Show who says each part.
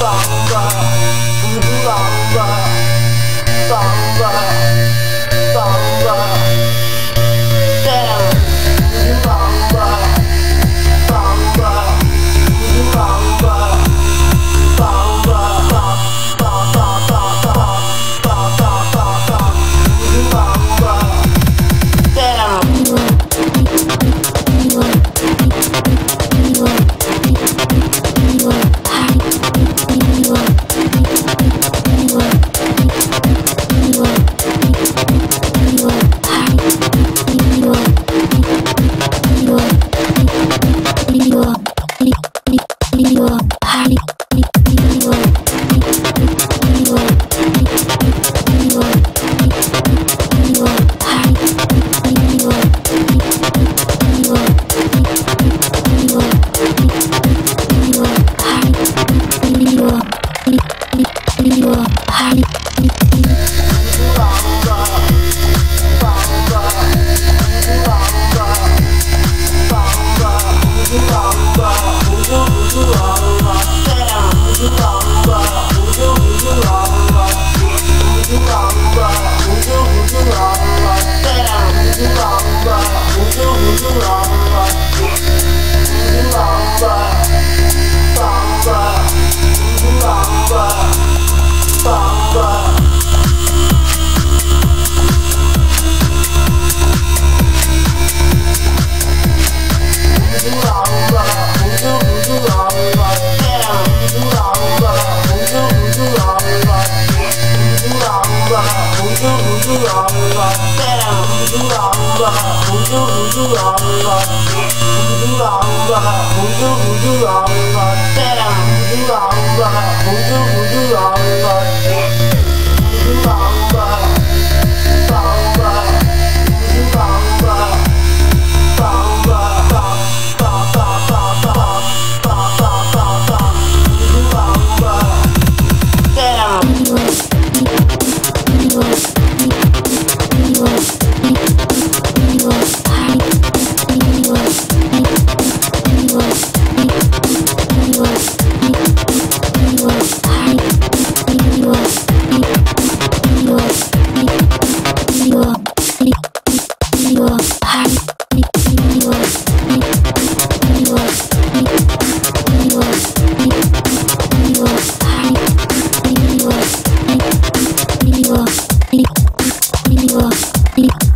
Speaker 1: fuck, fuck. Huzur huzur huzur Allah Huzur Allah Huzur huzur Allah Selam huzur Allah Huzur huzur Allah Bye.